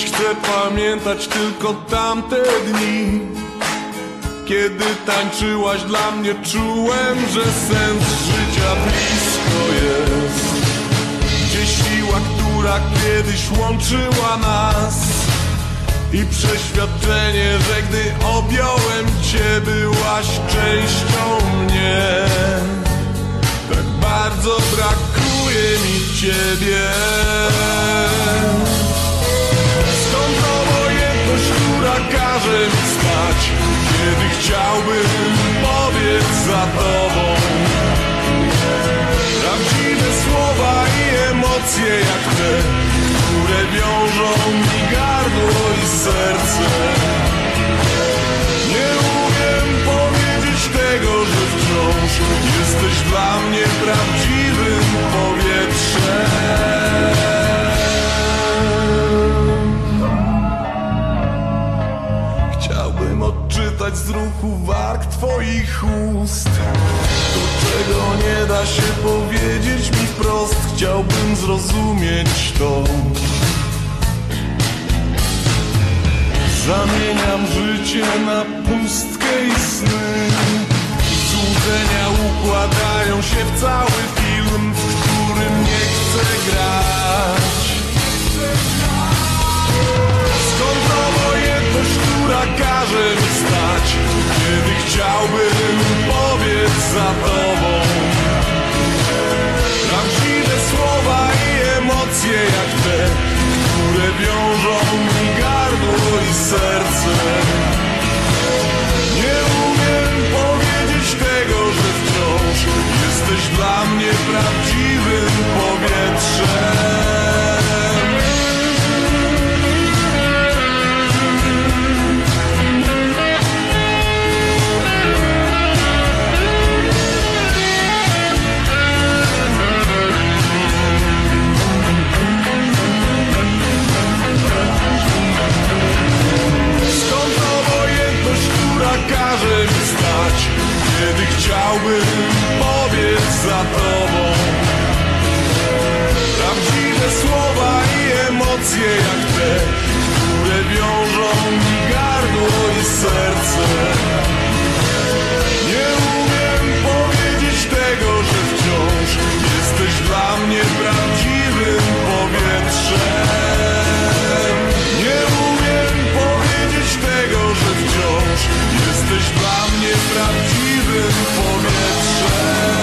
Mogę pamiętać tylko tamte dni. Kiedy tańczyłaś dla mnie Czułem, że sens życia blisko jest. Gdzie siła, która kiedyś łączyła nas. I przeświadczenie, że gdy objąłem Cię Byłaś częścią mnie. Tak bardzo brakuje mi Ciebie chciałbym powiedz za tobą. Prawdziwe słowa i emocje jak te Które wiążą mi gardło i serce warg twoich ust. To czego nie da się powiedzieć mi wprost. Chciałbym zrozumieć to. Zamieniam życie na pustkę i sny. Złudzenia układają się w cały obojętność, która każe mi stać Kiedy chciałbym powiedz za tobą. Prawdziwe słowa i emocje jak te Które wiążą mi gardło i serce. Nie umiem powiedzieć tego, że wciąż Jesteś dla mnie prawdziwym każe mi stać Kiedy chciałbym powiedz za tobą prawdziwym powietrzem.